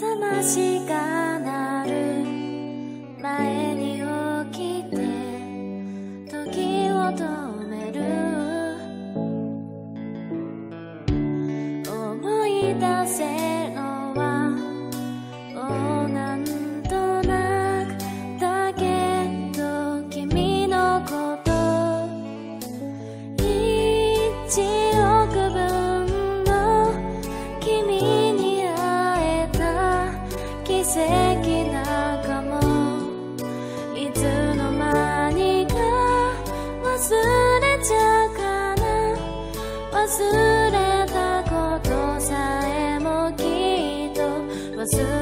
覚ましが鳴る。前に起きて時を止める。思い出せ跡なかもいつの間にか忘れちゃうかな。忘れたことさえもきっと忘れ